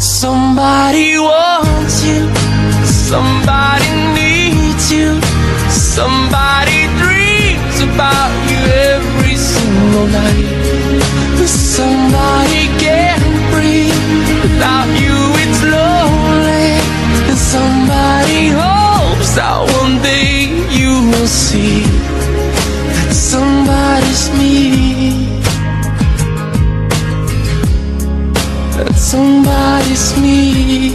Somebody wants you, somebody needs you, somebody dreams about you every single night. Somebody can't breathe without you, it's lonely. And somebody hopes that one day you will see somebody's me.